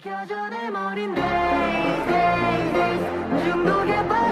켜져 내 머린 day, day, 중독에 빠